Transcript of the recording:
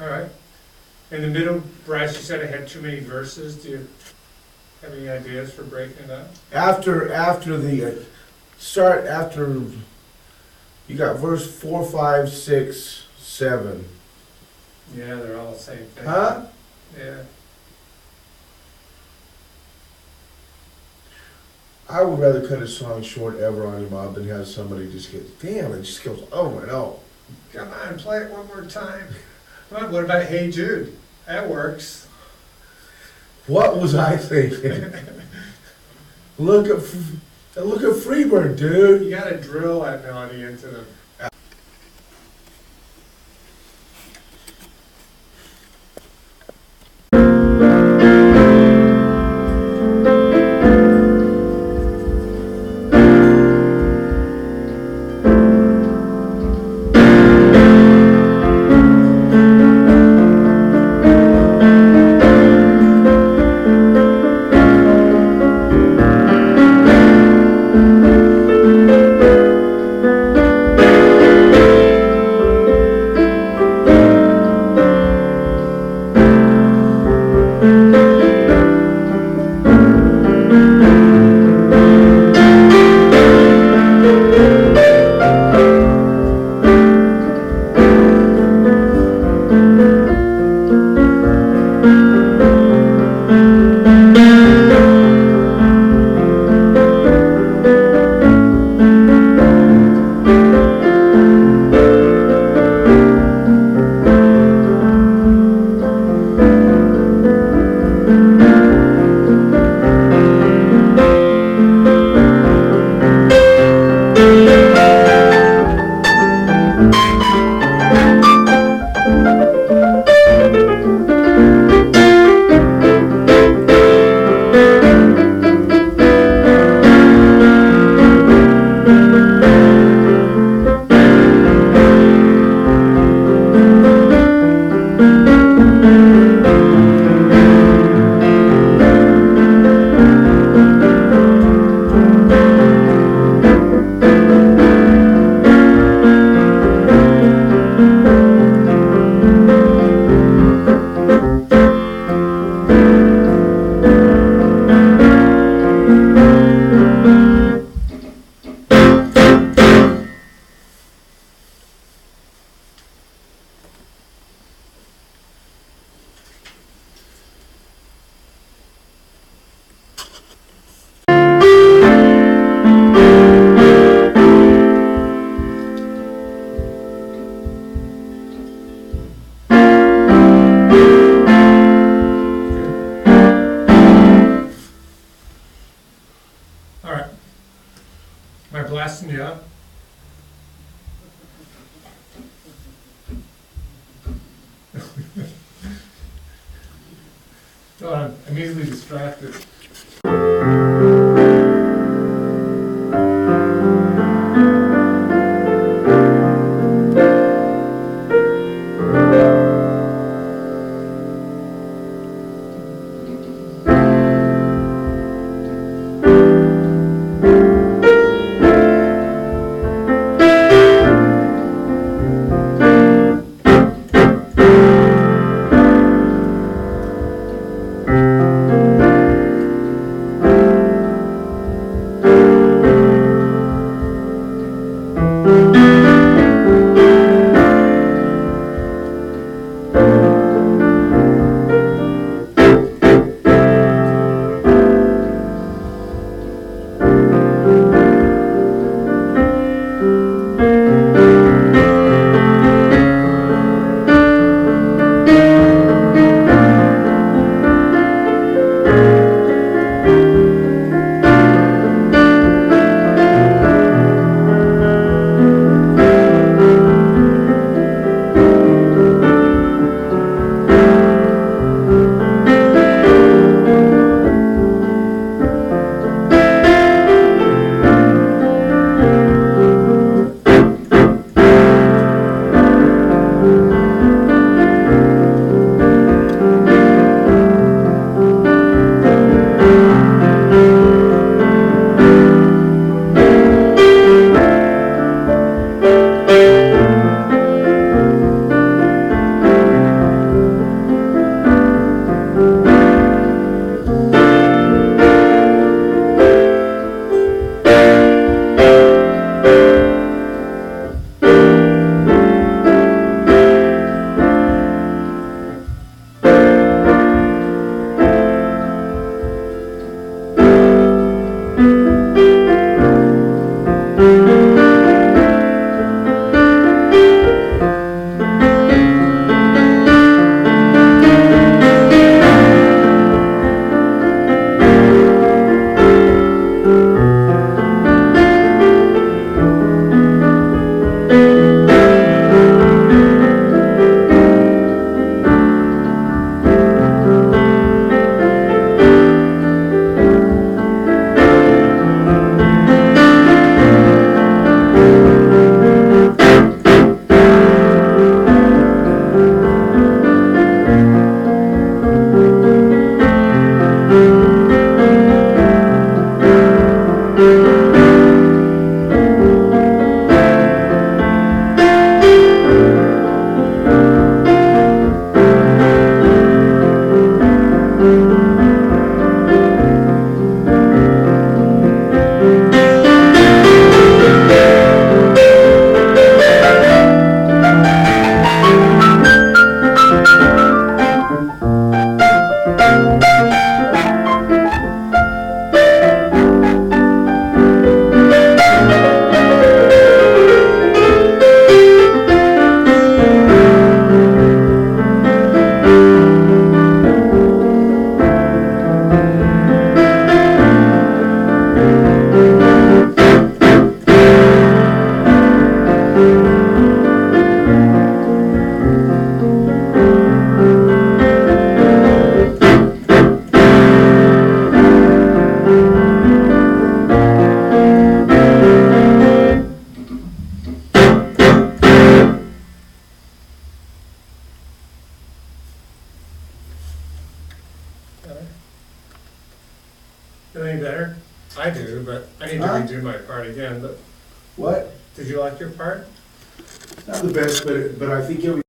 All right. In the middle, Bryce, you said it had too many verses. Do you have any ideas for breaking it up? After, after the, uh, start after, you got verse four, five, six, seven. Yeah, they're all the same thing. Huh? Yeah. I would rather cut a song short ever on your mob than have somebody just get, damn, it just goes over and over. Come on, play it one more time. Well, what about Hey Jude? That works. What was I thinking? Look at, look at Freebird, dude. You gotta drill that melody into the. I'm- I'm easily distracted. Any better? I do, but I need to Huh? redo my part again, but What? did you like your part? Not the best, but, but I think every